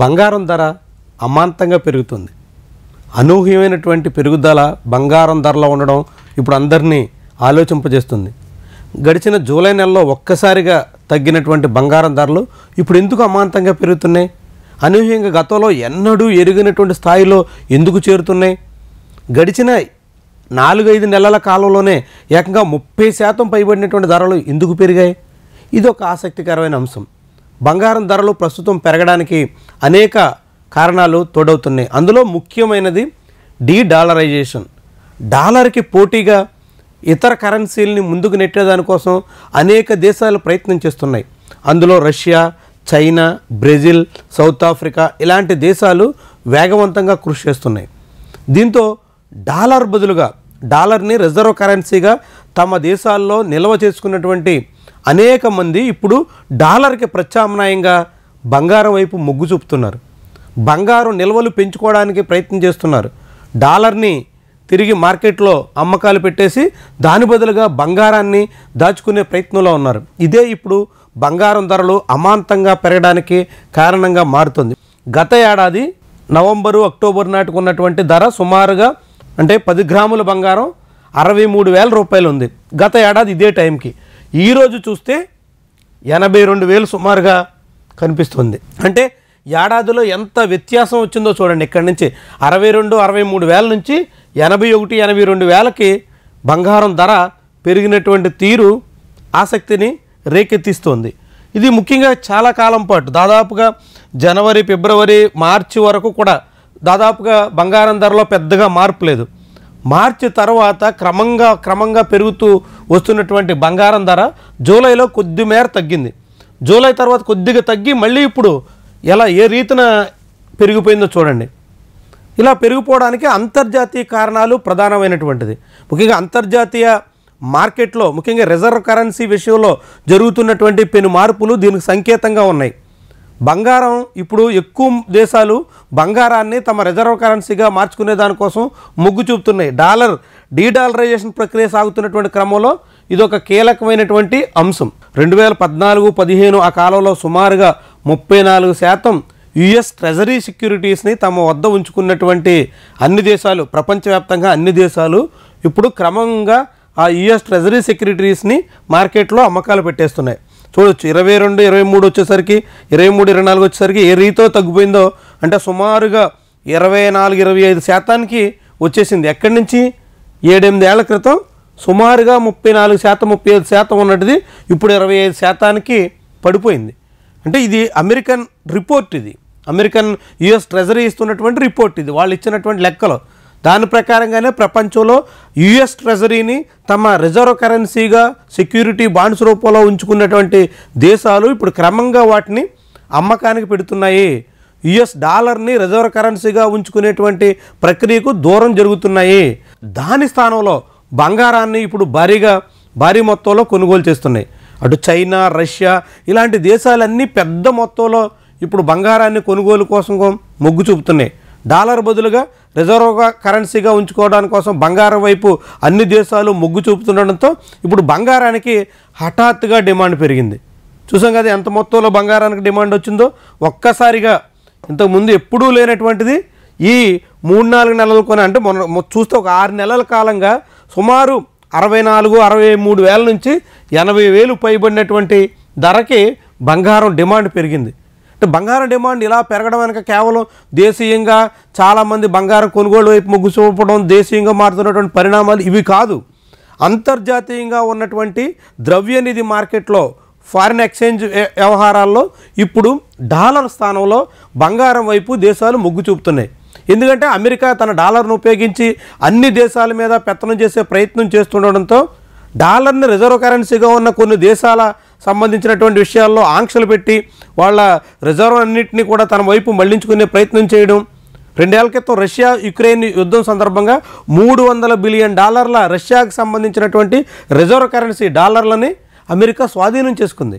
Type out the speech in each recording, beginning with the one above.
బంగారం ధర అమాంతంగా పెరుగుతుంది. అనూహ్యమైనటువంటి పెరుగుదల బంగారం ధరలో ఉండడం ఇప్పుడు అందరినీ ఆలోచింపజేస్తుంది. గడిచిన జూలై నెలలో ఒక్కసారిగా తగ్గినటువంటి బంగారం ధరలు ఇప్పుడు ఎందుకు అమాంతంగా పెరుగుతున్నాయి? అనూహ్యంగా గతంలో ఎన్నడూ ఎరిగినటువంటి స్థాయిలో ఎందుకు చేరుతున్నాయి? గడిచిన నాలుగైదు నెలల కాలంలోనే ఏకంగా ముప్పై శాతం పైబడినటువంటి ధరలు ఎందుకు పెరిగాయి? ఇది ఒక ఆసక్తికరమైన అంశం. బంగారం ధరలు ప్రస్తుతం పెరగడానికి అనేక కారణాలు తోడవుతున్నాయి. అందులో ముఖ్యమైనది డీ డాలరైజేషన్ డాలర్కి పోటీగా ఇతర కరెన్సీలని ముందుకు నెట్టేదానికోసం అనేక దేశాలు ప్రయత్నం చేస్తున్నాయి. అందులో Russia China Brazil South Africa ఇలాంటి దేశాలు వేగవంతంగా కృషి చేస్తున్నాయి. దీంతో డాలర్ బదులుగా డాలర్ని రిజర్వ్ కరెన్సీగా తమ దేశాల్లో నిల్వ చేసుకున్నటువంటి అనేక మంది ఇప్పుడు డాలర్కి ప్రత్యామ్నాయంగా బంగారం వైపు మొగ్గు చూపుతున్నారు. బంగారం నిల్వలు పెంచుకోవడానికి ప్రయత్నం చేస్తున్నారు. డాలర్ని తిరిగి మార్కెట్లో అమ్మకాలు పెట్టేసి దాని బదులుగా బంగారాన్ని దాచుకునే ప్రయత్నంలో ఉన్నారు. ఇదే ఇప్పుడు బంగారం ధరలు అమాంతంగా పెరగడానికి కారణంగా మారుతుంది. గత ఏడాది నవంబరు అక్టోబర్ నాటికి ఉన్నటువంటి ధర సుమారుగా అంటే పది గ్రాముల బంగారం అరవై మూడు వేల రూపాయలు ఉంది. గత ఏడాది ఇదే టైంకి. ఈరోజు చూస్తే ఎనభై రెండు వేలు సుమారుగా కనిపిస్తుంది. అంటే ఏడాదిలో ఎంత వ్యత్యాసం వచ్చిందో చూడండి. ఇక్కడి నుంచి అరవై రెండు అరవై మూడు వేల నుంచి ఎనభై ఒకటి ఎనభై రెండు వేలకి బంగారం ధర పెరిగినటువంటి తీరు ఆసక్తిని రేకెత్తిస్తోంది. ఇది ముఖ్యంగా చాలా కాలం పాటు దాదాపుగా జనవరి ఫిబ్రవరి మార్చి వరకు కూడా దాదాపుగా బంగారం ధరలో పెద్దగా మార్పు లేదు. మార్చి తర్వాత క్రమంగా క్రమంగా పెరుగుతూ వస్తున్నటువంటి బంగారం ధర జూలైలో కొద్ది మేర తగ్గింది. జూలై తర్వాత కొద్దిగా తగ్గి మళ్ళీ ఇప్పుడు ఎలా ఏ రీతిన పెరిగిపోయిందో చూడండి. ఇలా పెరిగిపోవడానికి అంతర్జాతీయ కారణాలు ప్రధానమైనటువంటిది. ముఖ్యంగా అంతర్జాతీయ మార్కెట్లో ముఖ్యంగా రిజర్వ్ కరెన్సీ విషయంలో జరుగుతున్నటువంటి పెను మార్పులు దీనికి సంకేతంగా ఉన్నాయి. బంగారం ఇప్పుడు ఎక్కువ దేశాలు బంగారాన్ని తమ రిజర్వ్ కరెన్సీగా మార్చుకునే దానికోసం మొగ్గు చూపుతున్నాయి. డాలర్ డీడాలరైజేషన్ ప్రక్రియ సాగుతున్నటువంటి క్రమంలో ఇది ఒక కీలకమైనటువంటి అంశం. రెండు వేల పద్నాలుగు పదిహేను ఆ కాలంలో సుమారుగా ముప్పై నాలుగు శాతం యుఎస్ ట్రెజరీ సెక్యూరిటీస్ని తమ వద్ద ఉంచుకున్నటువంటి అన్ని దేశాలు ప్రపంచవ్యాప్తంగా అన్ని దేశాలు ఇప్పుడు క్రమంగా ఆ యుఎస్ ట్రెజరీ సెక్యూరిటీస్ని మార్కెట్లో అమ్మకాలు పెట్టేస్తున్నాయి. చూడొచ్చు. ఇరవై రెండు ఇరవై మూడు వచ్చేసరికి ఇరవై మూడు ఇరవై నాలుగు వచ్చేసరికి ఏ రీతిలో తగ్గిపోయిందో అంటే సుమారుగా ఇరవై నాలుగు ఇరవై ఐదు శాతానికి వచ్చేసింది. ఎక్కడి నుంచి? ఏడెనిమిది ఏళ్ళ క్రితం సుమారుగా ముప్పై నాలుగు శాతం ముప్పై ఐదు శాతం ఉన్నటిది ఇప్పుడు ఇరవై ఐదు శాతానికి పడిపోయింది. అంటే ఇది అమెరికన్ రిపోర్ట్ ఇది. అమెరికన్ యుఎస్ ట్రెజరీ ఇస్తున్నటువంటి రిపోర్ట్ ఇది. వాళ్ళు ఇచ్చినటువంటి లెక్కలు. దాని ప్రకారంగానే ప్రపంచంలో యుఎస్ ట్రెజరీని తమ రిజర్వ్ కరెన్సీగా సెక్యూరిటీ బాండ్స్ రూపంలో ఉంచుకున్నటువంటి దేశాలు ఇప్పుడు క్రమంగా వాటిని అమ్మకానికి పెడుతున్నాయి. యుఎస్ డాలర్ని రిజర్వ్ కరెన్సీగా ఉంచుకునేటువంటి ప్రక్రియకు దూరం జరుగుతున్నాయి. దాని స్థానంలో బంగారాన్ని ఇప్పుడు భారీగా భారీ మొత్తంలో కొనుగోలు చేస్తున్నాయి. అటు చైనా రష్యా ఇలాంటి దేశాలన్నీ పెద్ద మొత్తంలో ఇప్పుడు బంగారాన్ని కొనుగోలు కోసం మొగ్గు చూపుతున్నాయి. డాలర్ బదులుగా రిజర్వ్ కరెన్సీగా ఉంచుకోవడానికి కోసం బంగారం వైపు అన్ని దేశాలు మొగ్గు చూపుతుండడంతో ఇప్పుడు బంగారానికి హఠాత్తుగా డిమాండ్ పెరిగింది. చూసాం కదా ఎంత మొత్తంలో బంగారానికి డిమాండ్ వచ్చిందో? ఒక్కసారిగా ఇంతకుముందు ఎప్పుడూ లేనటువంటిది ఈ మూడు నాలుగు నెలలు కొని అంటే మొన్న చూస్తే ఒక ఆరు నెలల కాలంగా సుమారు అరవై నాలుగు అరవై మూడు వేల నుంచి ఎనభై వేలు పైబడినటువంటి ధరకి బంగారం డిమాండ్ పెరిగింది. అంటే బంగారం డిమాండ్ ఇలా పెరగడం వెనక కేవలం దేశీయంగా చాలామంది బంగారం కొనుగోలు వైపు మొగ్గు చూపడం దేశీయంగా మారుతున్నటువంటి పరిణామాలు ఇవి కాదు. అంతర్జాతీయంగా ఉన్నటువంటి ద్రవ్యనిధి మార్కెట్లో ఫారిన్ ఎక్స్చేంజ్ వ్యవహారాల్లో ఇప్పుడు డాలర్ స్థానంలో బంగారం వైపు దేశాలు మొగ్గు చూపుతున్నాయి. ఎందుకంటే అమెరికా తన డాలర్ను ఉపయోగించి అన్ని దేశాల మీద పెత్తనం చేసే ప్రయత్నం చేస్తుండడంతో డాలర్ని రిజర్వ్ కరెన్సీగా ఉన్న కొన్ని దేశాల సంబంధించినటువంటి విషయాల్లో ఆంక్షలు పెట్టి వాళ్ళ రిజర్వ్ అన్నింటినీ కూడా తన వైపు మళ్ళించుకునే ప్రయత్నం చేయడం. రెండేళ్ళ క్రితం రష్యా యుక్రెయిన్ యుద్ధం సందర్భంగా మూడు వందల బిలియన్ డాలర్ల రష్యాకు సంబంధించినటువంటి రిజర్వ్ కరెన్సీ డాలర్లని అమెరికా స్వాధీనం చేసుకుంది.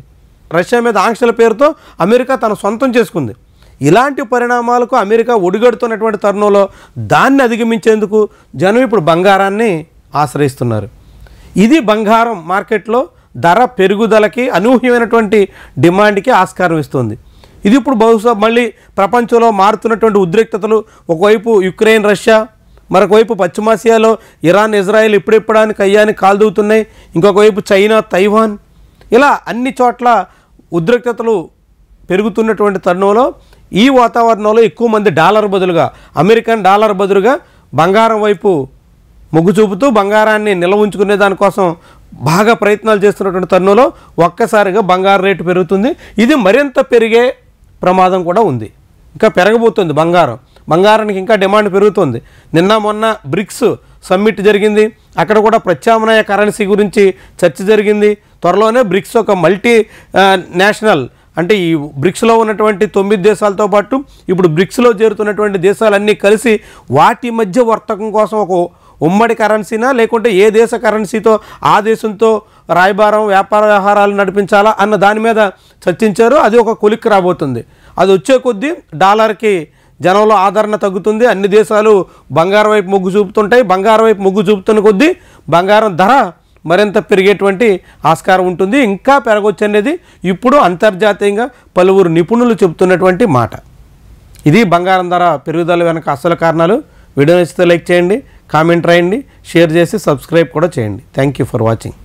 రష్యా మీద ఆంక్షల పేరుతో అమెరికా తన సొంతం చేసుకుంది. ఇలాంటి పరిణామాలకు అమెరికా ఒడిగడుతున్నటువంటి తరుణంలో దాన్ని అధిగమించేందుకు జనం ఇప్పుడు బంగారాన్ని ఆశ్రయిస్తున్నారు. ఇది బంగారం మార్కెట్లో ధర పెరుగుదలకి అనూహ్యమైనటువంటి డిమాండ్కి ఆస్కారం ఇస్తుంది. ఇది ఇప్పుడు బహుశా మళ్ళీ ప్రపంచంలో మారుతున్నటువంటి ఉద్రిక్తతలు ఒకవైపు యుక్రెయిన్ రష్యా మరొకవైపు పశ్చిమాసియాలో ఇరాన్ ఇజ్రాయెల్ ఇప్పుడిప్పుడానికి అయ్యాన్ని కాల్దవుతున్నాయి ఇంకొక వైపు చైనా తైవాన్. ఇలా అన్ని చోట్ల ఉద్రిక్తతలు పెరుగుతున్నటువంటి తరుణంలో ఈ వాతావరణంలో ఎక్కువ మంది డాలర్ బదులుగా అమెరికన్ డాలర్ బదులుగా బంగారం వైపు మొగ్గు చూపుతూ బంగారాన్ని నిల్వ ఉంచుకునే దానికోసం బాగా ప్రయత్నాలు చేస్తున్నటువంటి తరుణంలో ఒక్కసారిగా బంగారు రేటు పెరుగుతుంది. ఇది మరింత పెరిగే ప్రమాదం కూడా ఉంది. ఇంకా పెరగబోతుంది బంగారం. బంగారానికి ఇంకా డిమాండ్ పెరుగుతుంది. నిన్న మొన్న బ్రిక్స్ సమ్మిట్ జరిగింది. అక్కడ కూడా ప్రత్యామ్నాయ కరెన్సీ గురించి చర్చ జరిగింది. త్వరలోనే బ్రిక్స్ ఒక మల్టీ నేషనల్ అంటే ఈ బ్రిక్స్లో ఉన్నటువంటి తొమ్మిది దేశాలతో పాటు ఇప్పుడు బ్రిక్స్లో చేరుతున్నటువంటి దేశాలన్నీ కలిసి వాటి మధ్య వర్తకం కోసం ఒక ఉమ్మడి కరెన్సీనా లేకుంటే ఏ దేశ కరెన్సీతో ఆ దేశంతో రాయబారం వ్యాపార వ్యవహారాలు నడిపించాలా అన్న దాని మీద చర్చించారు. అది ఒక కొలిక్కి రాబోతుంది. అది వచ్చే కొద్దీ డాలర్కి జనంలో ఆదరణ తగ్గుతుంది. అన్ని దేశాలు బంగారం వైపు మొగ్గు చూపుతుంటాయి. బంగారం వైపు మొగ్గు చూపుతున్న కొద్దీ బంగారం ధర మరింత పెరిగేటువంటి ఆస్కారం ఉంటుంది. ఇంకా పెరగొచ్చు అనేది ఇప్పుడు అంతర్జాతీయంగా పలువురు నిపుణులు చెబుతున్నటువంటి మాట. ఇది బంగారం ధర పెరుగుదల వెనక అసలు కారణాలు. వీడియో నచ్చితే లైక్ చేయండి. కామెంట్ రాయండి షేర్ చేసి సబ్స్క్రైబ్ కూడా చేయండి. Thank you for watching